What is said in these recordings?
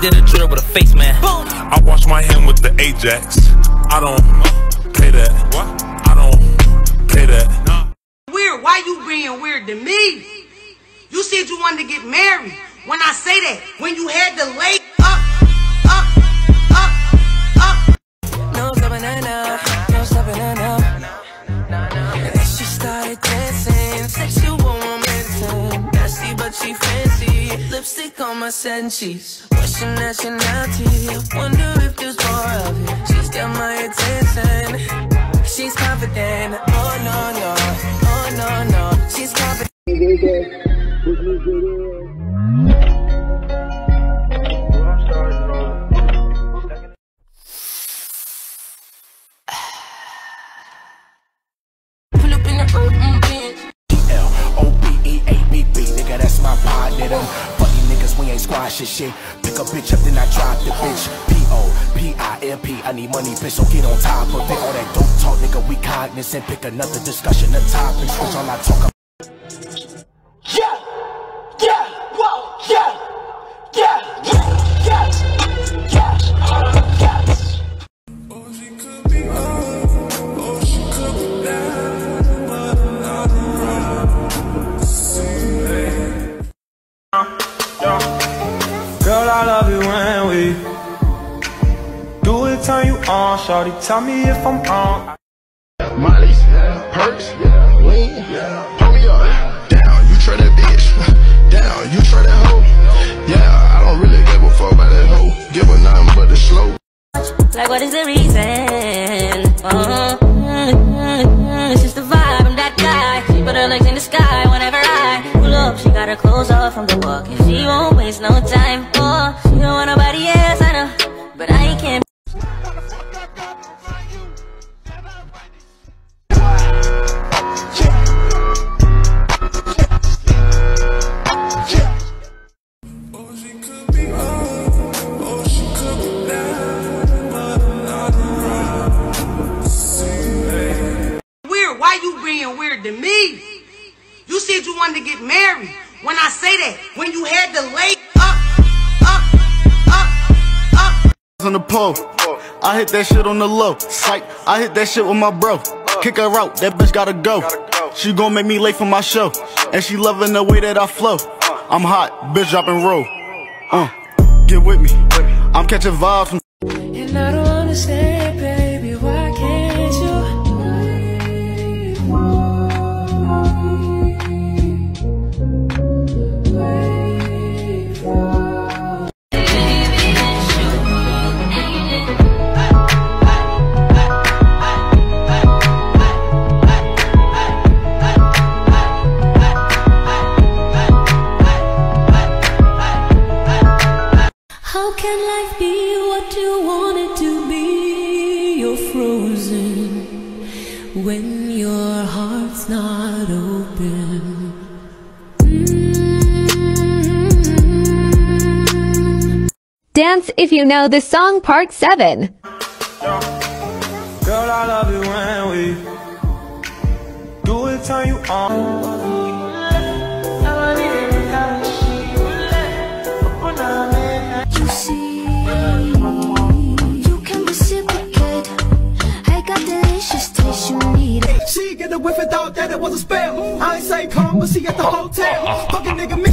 did a drill with a face man. I wash my hand with the Ajax. I don't pay that. I don't pay that. Weird. Why you being weird to me? You said you wanted to get married. When I say that, when you had to lay up, up, my sand cheeks. What's your nationality? I wonder if there's more of it. She's got my attention. She's confident. Oh no no, oh no no. She's confident. Pull up in the mm, Benz. L-O-B-E-A-B-B, nigga, that's my partner. Them we ain't squashing shit. Pick a bitch up, then I drop the bitch. P-O-P-I-M-P, I need money, bitch, so get on top of it. All that dope talk, nigga, we cognizant. Pick another discussion, the topics, which all I talk about. Yeah, do it, turn you on. Shorty, tell me if I'm wrong. Molly's, perks, lean, yeah. pull me up, down, you try that bitch, down, you try that hoe. Yeah, I don't really give a fuck about that hoe. Give her nothing but the slow. Like, what is the reason? Being weird to me? You said you wanted to get married. When I say that, when you had to lay up, up, up, up. on the pole. I hit that shit on the low. Psych, I hit that shit with my bro. Kick her out, that bitch gotta go. She gon' make me late for my show. And she loving the way that I flow. I'm hot, bitch dropping roll. Uh, get with me. I'm catching vibes from And I don't understand, How can life be what you want it to be? You're frozen when your heart's not open. Mm-hmm. Dance if you know the song part 7. Girl, She get a whiff thought that it was a spell. I ain't say come, but she at the hotel. Fucking nigga me.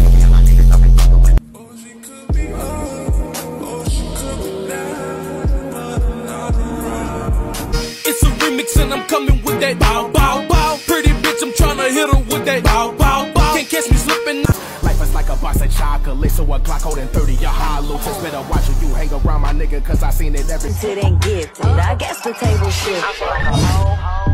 It's a remix and I'm coming with that bow bow bow. Pretty bitch, I'm tryna hit her with that bow bow bow. Can't catch me slipping. Life is like a box of chocolate, so a Glock holding 30 your hollow. Just better watch who you hang around my nigga, cause I seen it every It ain't gifted. I guess the table shift.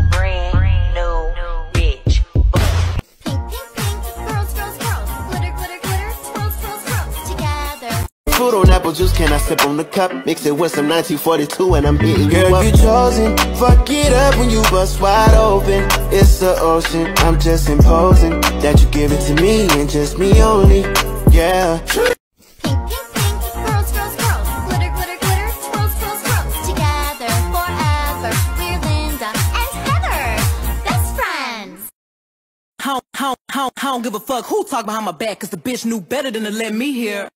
Food on apple juice, can I sip on the cup? Mix it with some 1942 and I'm beating you Girl, up. you chosen. Fuck it up when you bust wide open. It's the ocean. I'm just imposing that you give it to me and just me only. Yeah. I don't, I don't, I don't, I don't give a fuck who talk behind my back, cause the bitch knew better than to let me hear.